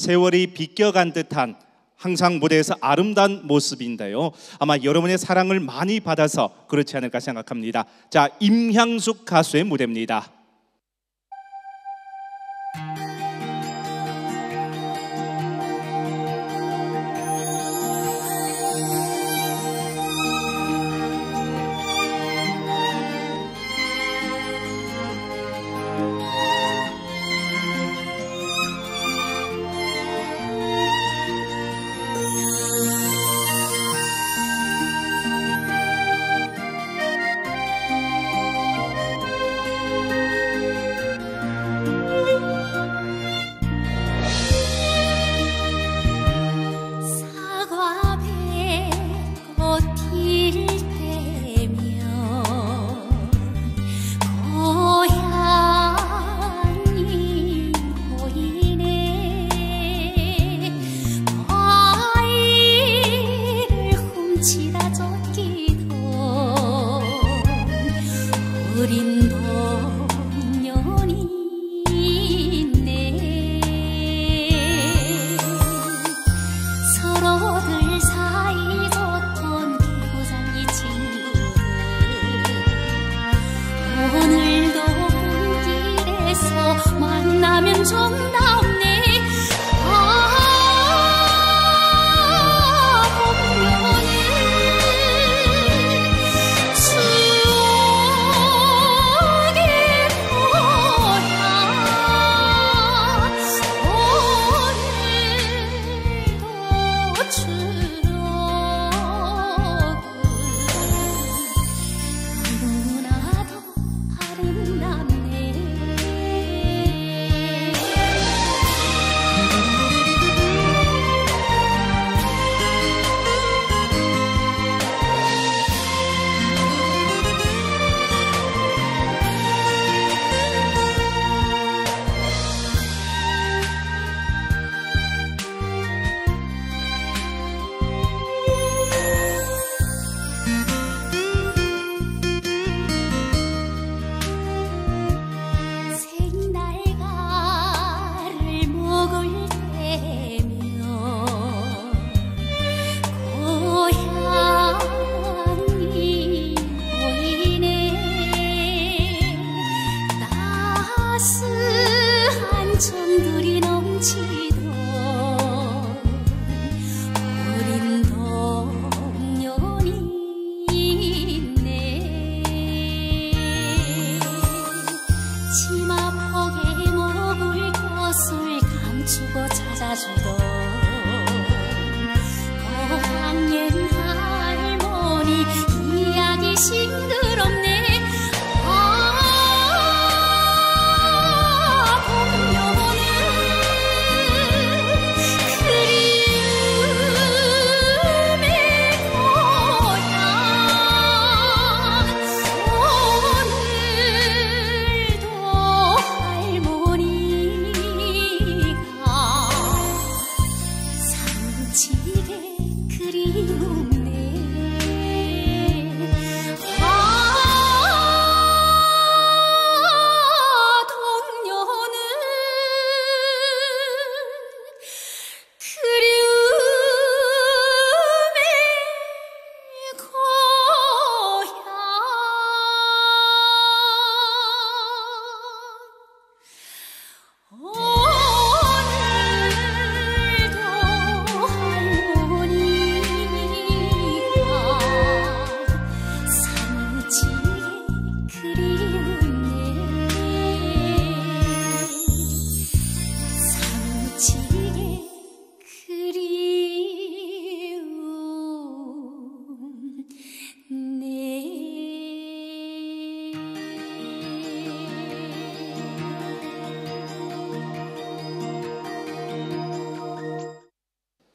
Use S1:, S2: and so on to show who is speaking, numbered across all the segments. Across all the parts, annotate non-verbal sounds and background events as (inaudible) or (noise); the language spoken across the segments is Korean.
S1: 세월이 비껴간 듯한 항상 무대에서 아름다운 모습인데요. 아마 여러분의 사랑을 많이 받아서 그렇지 않을까 생각합니다. 자, 임향숙 가수의 무대입니다.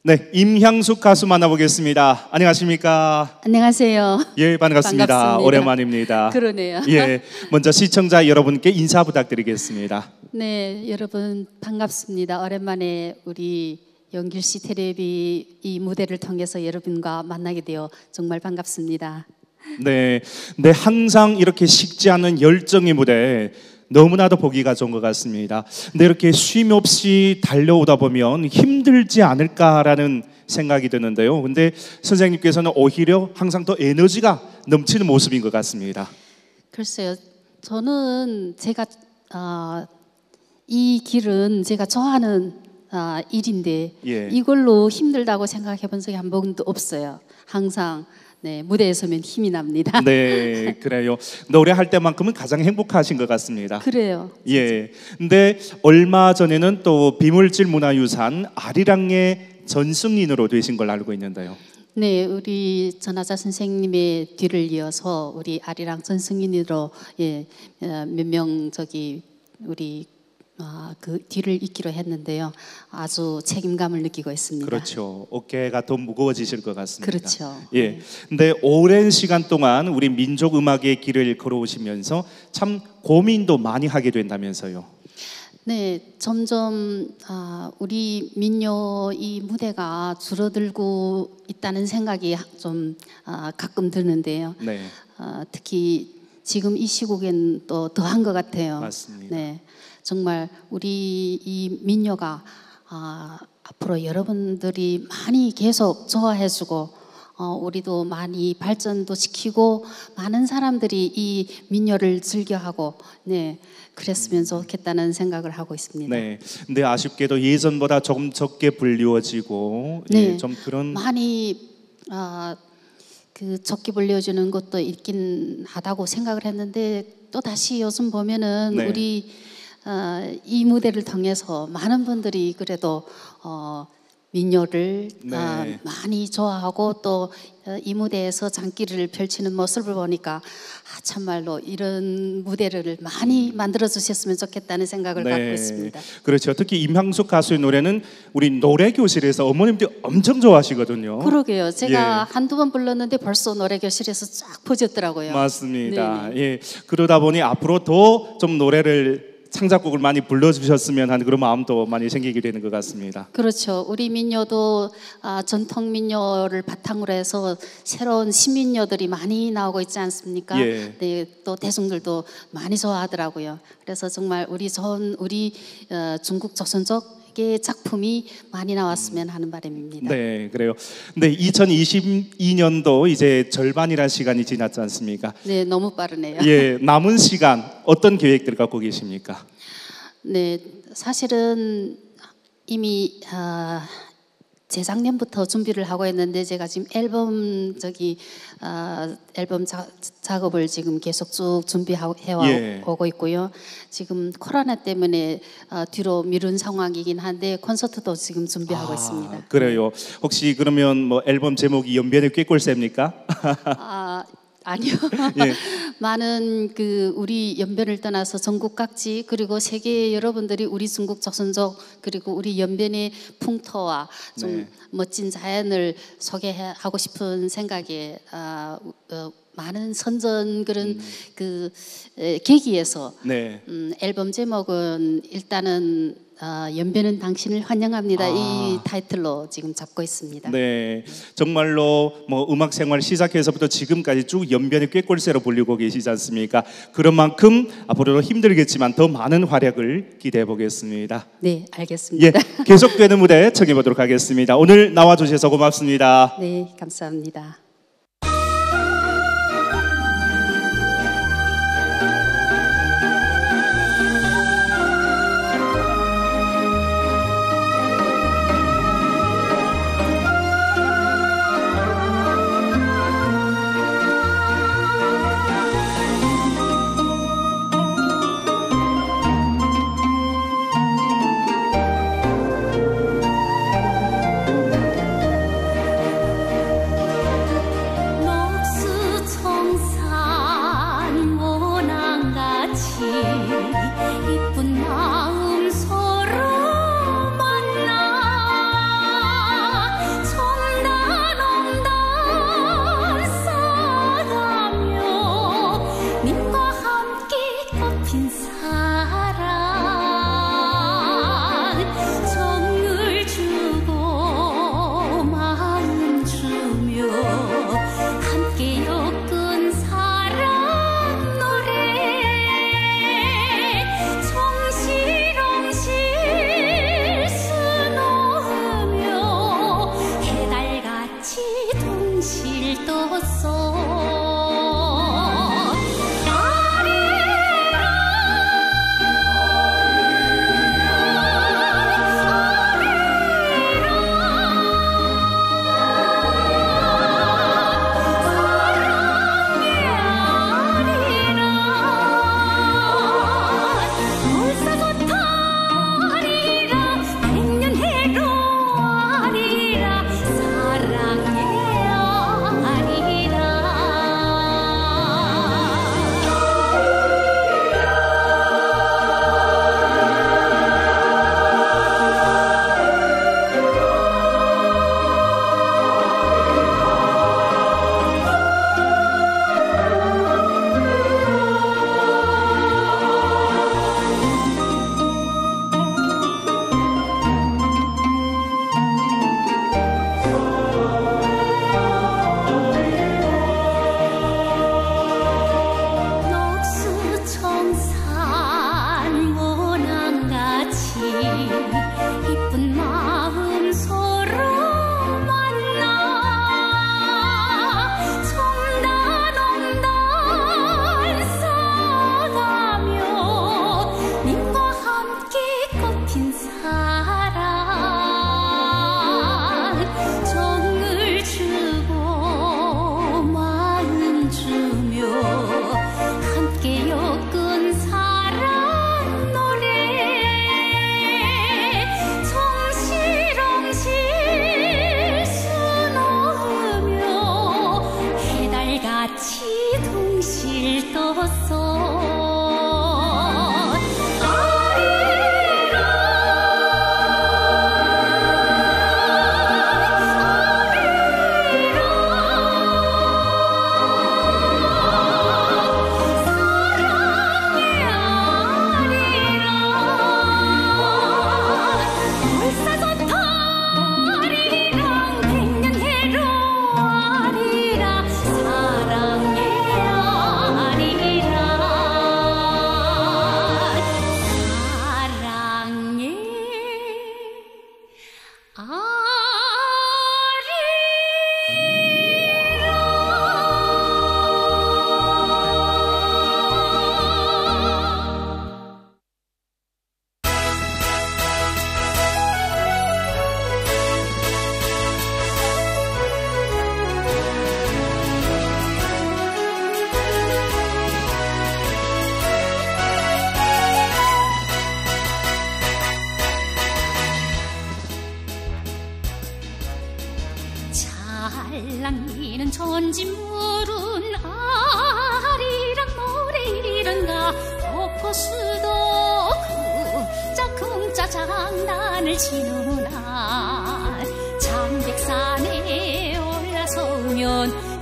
S1: 네, 임향숙 가수 만나보겠습니다. 안녕하십니까?
S2: 안녕하세요.
S1: 예, 반갑습니다. 반갑습니다. 오랜만입니다.
S2: 그러네요.
S1: 예, 먼저 시청자 여러분께 인사 부탁드리겠습니다.
S2: 네, 여러분 반갑습니다. 오랜만에 우리 연길시 테레비 이 무대를 통해서 여러분과 만나게 되어 정말 반갑습니다.
S1: 네, 네 항상 이렇게 식지 않은 열정의 무대
S2: 너무나도 보기가 좋은 것 같습니다. 근데 이렇게 쉼 없이 달려오다 보면 힘들지 않을까라는 생각이 드는데요. 근데 선생님께서는 오히려 항상 더 에너지가 넘치는 모습인 것 같습니다.
S1: 글쎄요, 저는 제가 아, 이 길은 제가 좋아하는 아, 일인데
S2: 예.
S1: 이걸로 힘들다고 생각해 본 적이 한 번도 없어요. 항상 네, 무대에 서면 힘이 납니다.
S2: 네, 그래요. 노래할 때만큼은 가장 행복하신 것 같습니다.
S1: 그래요.
S2: 예. 근데 얼마 전에는 또 비물질 문화유산 아리랑의 전승인으로 되신 걸 알고 있는데요.
S1: 네, 우리 전하자 선생님의 뒤를 이어서 우리 아리랑 전승인으로 예, 몇 명 저기 우리 아, 그 뒤를 잇기로 했는데요. 아주 책임감을 느끼고 있습니다.
S2: 그렇죠. 어깨가 더 무거워지실 것 같습니다.
S1: 그렇죠.
S2: 예. 근데 오랜 시간 동안 우리 민족 음악의 길을 걸어오시면서 참 고민도 많이 하게 된다면서요.
S1: 네, 점점 아, 우리 민요 이 무대가 줄어들고 있다는 생각이 좀 아, 가끔 드는데요.
S2: 네.
S1: 아, 특히 지금 이 시국엔 또 더한 것 같아요.
S2: 맞습니다.
S1: 네, 정말 우리 이 민요가 아, 앞으로 여러분들이 많이 계속 좋아해주고 어, 우리도 많이 발전도 시키고 많은 사람들이 이 민요를 즐겨하고 네 그랬으면 좋겠다는 생각을 하고 있습니다.
S2: 네. 근데 아쉽게도 예전보다 조금 적게 불리워지고 예,
S1: 네.
S2: 좀 그런
S1: 많이 아, 그 적게 불려주는 것도 있긴 하다고 생각을 했는데 또 다시 요즘 보면은
S2: 네.
S1: 우리 어, 이 무대를 통해서 많은 분들이 그래도 어, 민요를
S2: 네.
S1: 어, 많이 좋아하고 또 이 무대에서 장기를 펼치는 모습을 보니까 아, 참말로 이런 무대를 많이 만들어 주셨으면 좋겠다는 생각을 갖고 있습니다.
S2: 그렇죠. 특히 임향숙 가수의 노래는 우리 노래 교실에서 어머님들이 엄청 좋아하시거든요.
S1: 그러게요. 제가
S2: 예.
S1: 한두 번 불렀는데 벌써 노래 교실에서 쫙 퍼졌더라고요.
S2: 맞습니다. 예. 그러다 보니 앞으로 더 좀 노래를 창작곡을 많이 불러주셨으면 하는 그런 마음도 많이 생기게 되는 것 같습니다.
S1: 그렇죠. 우리 민요도 아, 전통 민요를 바탕으로 해서 새로운 신민요들이 많이 나오고 있지 않습니까?
S2: 예.
S1: 네, 또 대중들도 많이 좋아하더라고요. 그래서 정말 우리 전 우리 어, 중국 조선족 의 작품이 많이 나왔으면 하는 바람입니다.
S2: 네, 그래요. 근데 2022년도 이제 절반이라는 시간이 지났지 않습니까?
S1: 네, 너무 빠르네요.
S2: 예, 남은 시간 어떤 계획들 갖고 계십니까?
S1: 네, 사실은 이미 아, 재작년부터 준비를 하고 있는데 제가 지금 앨범 저기 아, 앨범 자, 작업을 지금 계속 쭉 준비하고
S2: 예.
S1: 오고 있고요. 지금 코로나 때문에 아, 뒤로 미룬 상황이긴 한데 콘서트도 지금 준비하고 있습니다.
S2: 아, 그래요. 혹시 그러면 뭐 앨범 제목이 연변의 꾀꼴새입니까?
S1: 아, 아니요. (laughs)
S2: 예.
S1: 많은 그 우리 연변을 떠나서 전국 각지 그리고 세계 여러분들이 우리 중국 조선족 그리고 우리 연변의 풍토와 좀
S2: 네.
S1: 멋진 자연을 소개하고 싶은 생각에 아, 어, 많은 선전 그런
S2: 음.
S1: 그 에, 계기에서
S2: 네.
S1: 음, 앨범 제목은 일단은 아, 연변은 당신을 환영합니다
S2: 아.
S1: 이 타이틀로 지금 잡고 있습니다.
S2: 네, 정말로 뭐 음악 생활 시작해서부터 지금까지 쭉 연변의 꾀꼴새로 불리고 계시지 않습니까? 그런 만큼 앞으로도 힘들겠지만 더 많은 활약을 기대해 보겠습니다.
S1: 네,
S2: 예,
S1: 알겠습니다.
S2: 계속되는 무대 청해 보도록 하겠습니다. 오늘 나와 주셔서 고맙습니다.
S1: 네, 감사합니다. 올라서면